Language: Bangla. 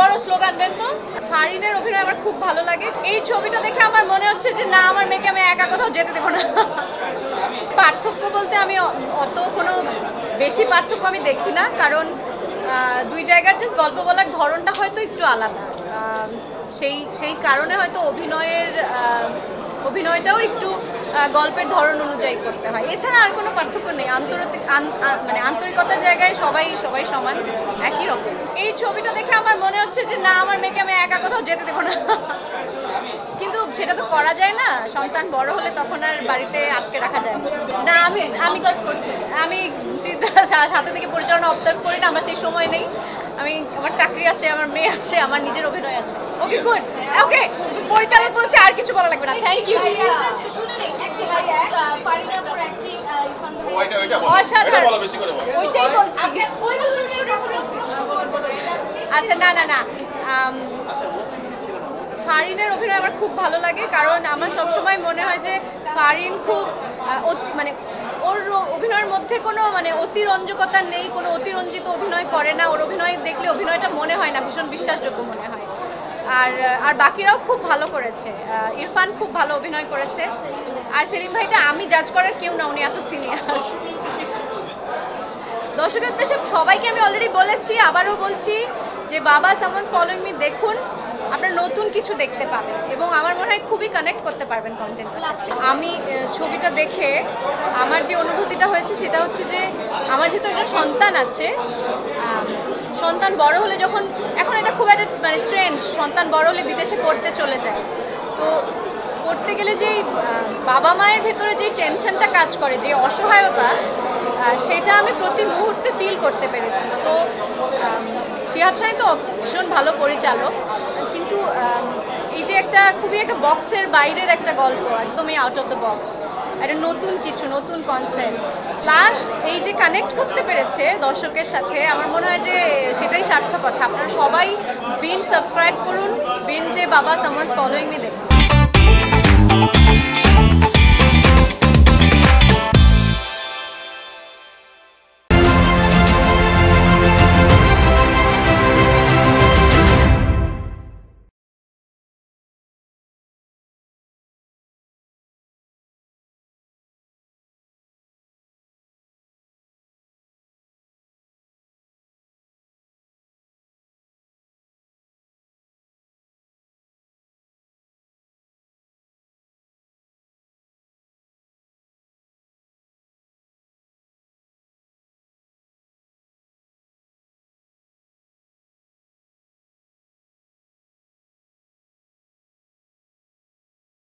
বড় স্লোগান, দেন তো? ফারিনের অভিনয় আমার খুব ভালো লাগে। এই ছবিটা দেখে আমার মনে হচ্ছে যে, না, আমার মেয়েকে আমি একা কোথাও যেতে দেবো না। পার্থক্য বলতে আমি অত কোনো বেশি পার্থক্য আমি দেখি না, কারণ দুই জায়গার যে গল্প বলার ধরনটা হয়তো একটু আলাদা। সেই সেই কারণে হয়তো অভিনয়ের অভিনয়টাও একটু গল্পের ধরন অনুযায়ী করতে হয়। এছাড়া আর কোনো পার্থক্য নেই। আন্তরিক, আন- মানে আন্তরিকতার জায়গায় সবাই সবাই সমান, একই রকম। এই ছবিটা দেখে আমার মনে হচ্ছে যে, না, আমার মেয়েকে আমি একা কোথাও যেতে দেবো না। কিন্তু সেটা তো করা যায় না। সন্তান বড় হলে তখন আর বাড়িতে আটকে রাখা যায় না। আমি আমি আমি চিন্তা সাথে থেকে পরিচালনা অবজার্ভ করি না আমার সেই সময় নেই। আমি আমার চাকরি আছে আমার মেয়ে আছে আমার নিজের অভিনয় আছে। ওকে গুড ওকে পরিচালক বলছে আর কিছু বলা লাগবে না। থ্যাংক ইউ অসাধারণ। বলো বেশি করে বলো। ওইটাই বলছি। আচ্ছা না না না। আম, ফারিনের অভিনয় আমার খুব ভালো লাগে, কারণ আমার সবসময় মনে হয় যে ফারিন খুব মানে ওর অভিনয়ের মধ্যে কোনো মানে অতিরঞ্জকতা নেই, কোনো অতিরঞ্জিত অভিনয় করে না, ওর অভিনয় দেখলে অভিনয়টা মনে হয় না, ভীষণ বিশ্বাসযোগ্য মনে হয়। আর আর বাকিরাও খুব ভালো করেছে ইরফান খুব ভালো অভিনয় করেছে, আর সেলিম ভাইটা আমি জাজ করার কেউ না, উনি এত সিনিয়র দর্শকের উদ্দেশ্যে সবাইকে আমি অলরেডি বলেছি, আবারও বলছি যে বাবা সামন্স ফলোইং মি দেখুন। আপনারা নতুন কিছু দেখতে পাবেন এবং আমার মনে হয় খুবই কানেক্ট করতে পারবেন কন্টেন্টের সাথে। আমি ছবিটা দেখে আমার যে অনুভূতিটা হয়েছে সেটা হচ্ছে যে আমার যেহেতু একটা সন্তান আছে সন্তান বড় হলে যখন, এখন এটা খুব একটা মানে ট্রেন্ড সন্তান বড় হলে বিদেশে পড়তে চলে যায়। তো পড়তে গেলে যেই বাবা মায়ের ভেতরে যেই টেনশনটা কাজ করে, যে অসহায়তা সেটা আমি প্রতি মুহূর্তে ফিল করতে পেরেছি। সো শিহাব শাহিন তো ভীষণ ভালো পরিচালক। কিন্তু এই যে একটা খুবই একটা বক্সের বাইরের একটা গল্প একদমই আউট অফ দ্য বক্স একটা নতুন কিছু, নতুন কনসেপ্ট প্লাস এই যে কানেক্ট করতে পেরেছে দর্শকের সাথে, আমার মনে হয় যে সেটাই সার্থকতা আপনারা সবাই বিন সাবস্ক্রাইব করুন বিন যে বাবা সামাজ ফলোয়িং মি দেখুন।